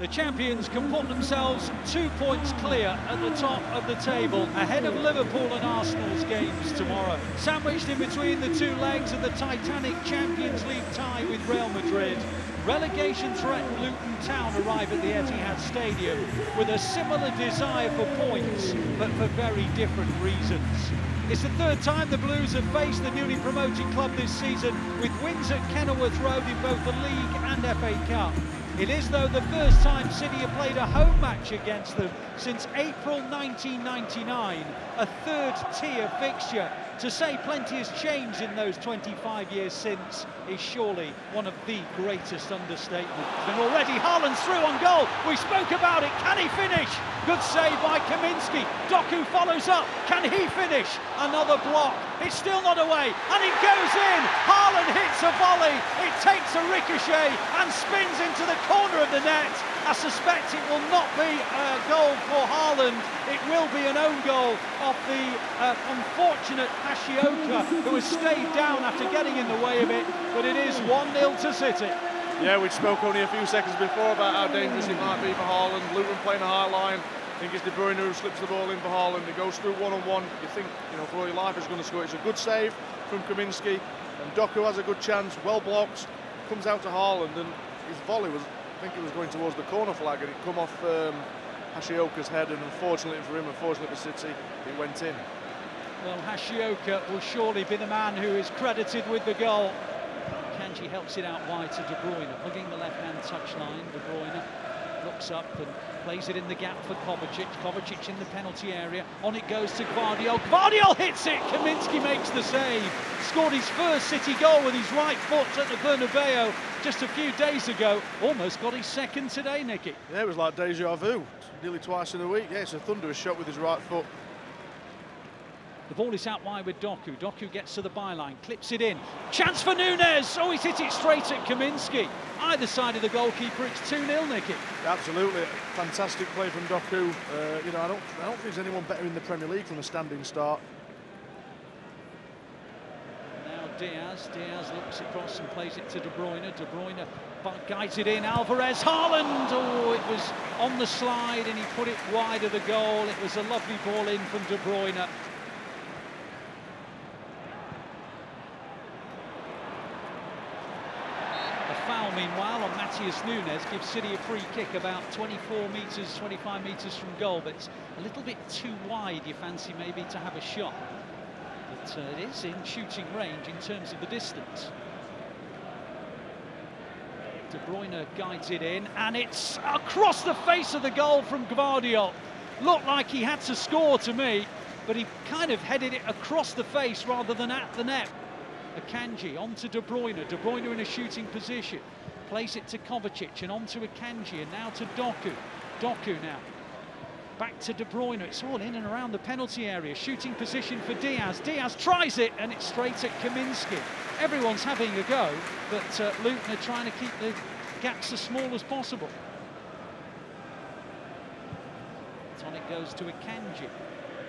The champions can put themselves two points clear at the top of the table, ahead of Liverpool and Arsenal's games tomorrow. Sandwiched in between the two legs of the Titanic Champions League tie with Real Madrid, relegation threatened Luton Town arrive at the Etihad Stadium with a similar desire for points, but for very different reasons. It's the third time the Blues have faced the newly promoted club this season, with wins at Kenilworth Road in both the League and FA Cup. It is, though, the first time City have played a home match against them since April 1999, a third-tier fixture. To say plenty has changed in those 25 years since is surely one of the greatest understatements. And already Haaland's through on goal. We spoke about it. Can he finish? Good save by Kaminski. Doku follows up. Can he finish? Another block. It's still not away. And it goes in. Haaland hits a volley. It takes a ricochet and spins into the corner of the net. I suspect it will not be a goal for Haaland. It will be an own goal of the uh, unfortunate Hashioka, who has stayed down after getting in the way of it. But it is 1-0 to City. Yeah, we spoke only a few seconds before about how dangerous it might be for Haaland. Luton playing a high line. I think it's De Bruyne who slips the ball in for Haaland. It goes through one-on-one. -on -one. You think, you know, for all your life is going to score. It's a good save from Kaminski. And Doku has a good chance, well blocked. Comes out to Haaland and his volley was I think it was going towards the corner flag and it come off um, Hashioka's head and unfortunately for him, unfortunately for City, it went in. Well, Hashioka will surely be the man who is credited with the goal. Kanji helps it out wide to De Bruyne, hugging the left-hand touchline. De Bruyne looks up and plays it in the gap for Kovacic. Kovacic in the penalty area. On it goes to Gvardiol. Gvardiol hits it. Kaminski makes the save. Scored his first City goal with his right foot at the Bernabeu just a few days ago. Almost got his second today, Nicky. Yeah, it was like deja vu. Nearly twice in a week. Yeah, it's a thunderous shot with his right foot. The ball is out wide with Doku. Doku gets to the byline, clips it in. Chance for Nunes. Oh, he's hit it straight at Kaminski. Either side of the goalkeeper, it's 2-0, Nicky. Absolutely. Fantastic play from Doku. Uh, you know, I don't, I don't think there's anyone better in the Premier League from a standing start. Now Dias. Dias looks across and plays it to De Bruyne. De Bruyne guides it in. Alvarez, Haaland. Oh, it was on the slide and he put it wide of the goal. It was a lovely ball in from De Bruyne. Meanwhile, on Matheus Nunes gives City a free kick about 24 metres, 25 metres from goal, but it's a little bit too wide, you fancy, maybe, to have a shot. But uh, it is in shooting range in terms of the distance. De Bruyne guides it in, and it's across the face of the goal from Gvardiol. Looked like he had to score to me, but he kind of headed it across the face rather than at the net. Akanji onto De Bruyne. De Bruyne in a shooting position. Place it to Kovacic and on onto Akanji and now to Doku. Doku now. Back to De Bruyne. It's all in and around the penalty area. Shooting position for Dias. Dias tries it and it's straight at Kaminski. Everyone's having a go, but uh, Luton are trying to keep the gaps as small as possible. On it goes to Akanji.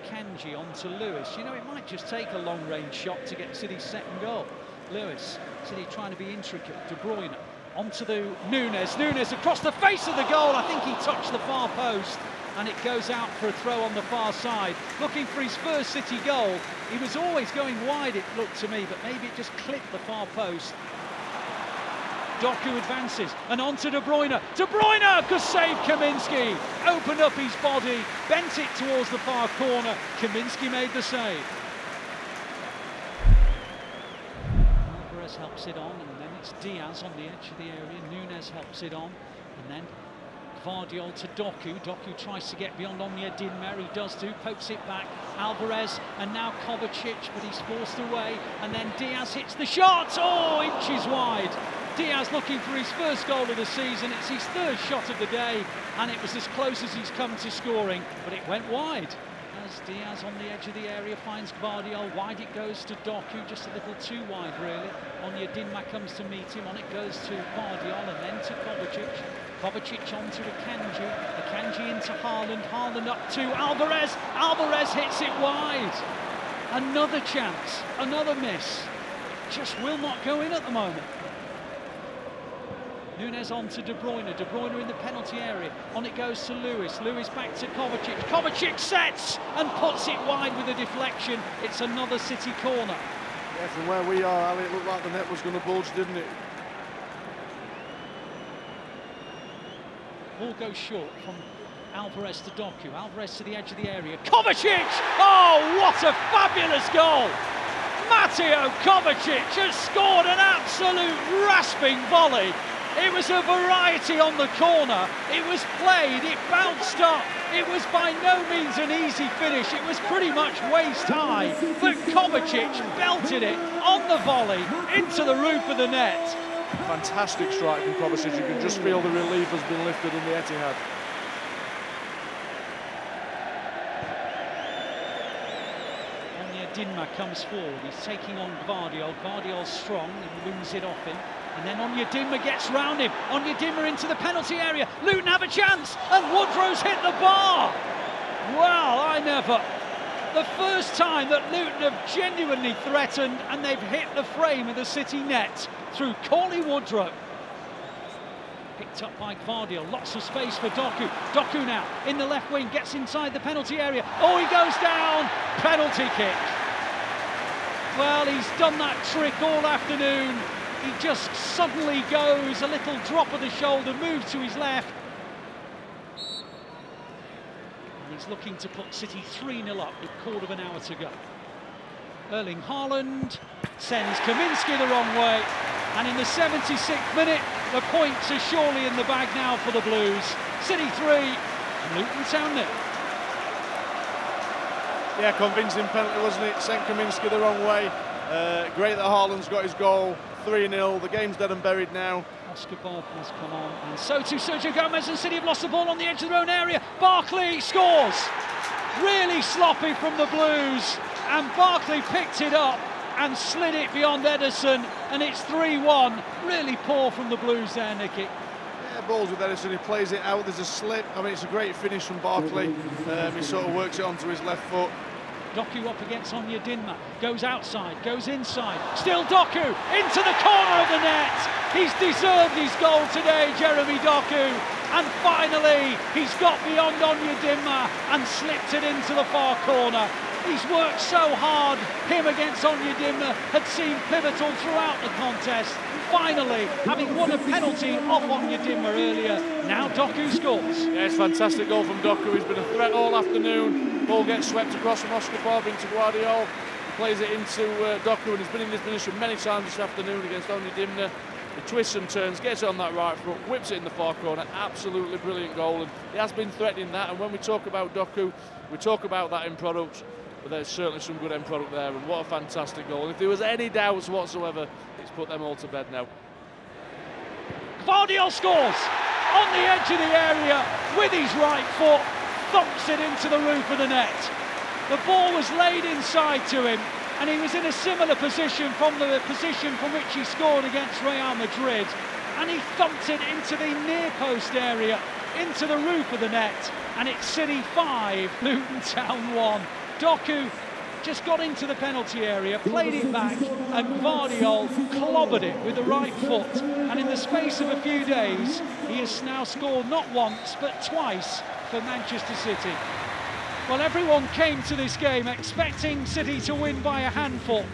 Kanji onto Lewis. You know, it might just take a long-range shot to get City's second goal. Lewis, City trying to be intricate. De Bruyne onto the Nunes. Nunez across the face of the goal. I think he touched the far post and it goes out for a throw on the far side. Looking for his first City goal. He was always going wide, it looked to me, but maybe it just clipped the far post Doku advances and on to De Bruyne. De Bruyne could save Kaminski. Opened up his body, bent it towards the far corner. Kaminski made the save. Alvarez helps it on and then it's Dias on the edge of the area. Nunes helps it on and then Gvardiol to Doku. Doku tries to get beyond Onyedinma. Dinmer. He does do, pokes it back. Alvarez and now Kovacic, but he's forced away. And then Dias hits the shot. Oh, inches wide. Dias looking for his first goal of the season. It's his third shot of the day, and it was as close as he's come to scoring, but it went wide. As Dias on the edge of the area finds Gvardiol, wide it goes to Doku, just a little too wide really. Onyedinma comes to meet him, on it goes to Gvardiol and then to Kovacic. Kovacic on to Akanji, Akanji into Haaland, Haaland up to Alvarez, Alvarez hits it wide. Another chance, another miss. Just will not go in at the moment. Nunes on to De Bruyne. De Bruyne in the penalty area. On it goes to Lewis. Lewis back to Kovacic. Kovacic sets and puts it wide with a deflection. It's another City corner. Yeah, from where we are, Ali, it looked like the net was going to bulge, didn't it? Ball goes short from Alvarez to Doku. Alvarez to the edge of the area. Kovacic! Oh, what a fabulous goal! Mateo Kovacic has scored an absolute rasping volley. It was a variety on the corner. It was played, it bounced up. It was by no means an easy finish. It was pretty much waist high. But Kovacic belted it on the volley into the roof of the net. Fantastic strike from Kovacic. You can just feel the relief has been lifted in the Etihad. Dinma comes forward. He's taking on Gvardiol. Gvardiol's strong and wins it off him. And then Onyedinma gets round him. Onyedinma into the penalty area. Luton have a chance. And Woodrow's hit the bar. Well, I never. The first time that Luton have genuinely threatened and they've hit the frame of the City net through Cauley Woodrow. Picked up by Gvardiol, lots of space for Doku. Doku now in the left wing, gets inside the penalty area. Oh, he goes down, penalty kick. Well, he's done that trick all afternoon. He just suddenly goes, a little drop of the shoulder, moves to his left. And he's looking to put City 3-0 up with a quarter of an hour to go. Erling Haaland sends Kaminski the wrong way. And in the 76th minute, the points are surely in the bag now for the Blues. City 3, Luton Town nil. Yeah, convincing penalty, wasn't it? Sent Kaminski the wrong way. Uh, great that Haaland's got his goal. 3-0. The game's dead and buried now. Oscar Bob has come on. And so too Sergio Gomez and City have lost the ball on the edge of their own area. Barkley scores. Really sloppy from the Blues. And Barkley picked it up and slid it beyond Ederson, And it's 3-1. Really poor from the Blues there, Nicky Yeah, balls with Ederson, he plays it out, there's a slip. I mean, it's a great finish from Barkley. Um, he sort of works it onto his left foot. Doku up against Onyedinma, goes outside, goes inside, still Doku, into the corner of the net. He's deserved his goal today, Jeremy Doku. And finally, he's got beyond Onyedinma and slipped it into the far corner. He's worked so hard. Him against Onyedinma had seemed pivotal throughout the contest. Finally, having won a penalty off Onyedinma earlier, now Doku scores. Yeah, it's fantastic goal from Doku. He's been a threat all afternoon. Ball gets swept across from Oscar Bob into Gvardiol. Plays it into uh, Doku and he's been in this position many times this afternoon against Onyedinma. He twists and turns, gets it on that right foot, whips it in the far corner. Absolutely brilliant goal. And he has been threatening that. And when we talk about Doku, we talk about that in products but there's certainly some good end product there and what a fantastic goal. If there was any doubts whatsoever, it's put them all to bed now. Gvardiol scores on the edge of the area with his right foot, thumps it into the roof of the net. The ball was laid inside to him and he was in a similar position from the position from which he scored against Real Madrid and he thumped it into the near post area, into the roof of the net and it's City 5, Luton Town 1. Doku just got into the penalty area, played it back, and Gvardiol clobbered it with the right foot. And in the space of a few days, he has now scored not once, but twice for Manchester City. Well, everyone came to this game expecting City to win by a handful.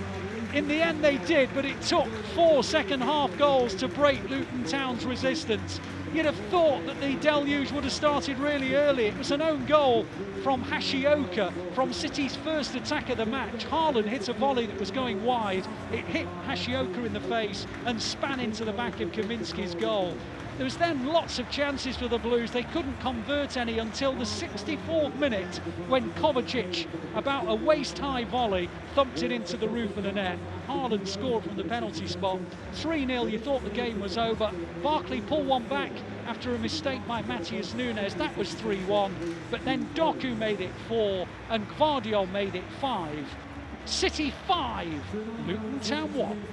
In the end, they did, but it took four second half goals to break Luton Town's resistance. You'd have thought that the deluge would have started really early. It was an own goal from Hashioka from City's first attack of the match. Haaland hit a volley that was going wide. It hit Hashioka in the face and span into the back of Kaminski's goal. There was then lots of chances for the Blues. They couldn't convert any until the 64th minute when Kovacic, about a waist-high volley, thumped it into the roof of the net. Haaland scored from the penalty spot. 3-0, you thought the game was over. Barkley pulled one back after a mistake by Matheus Nunes. That was 3-1. But then Doku made it 4 and Gvardiol made it 5. City 5, Luton Town 1.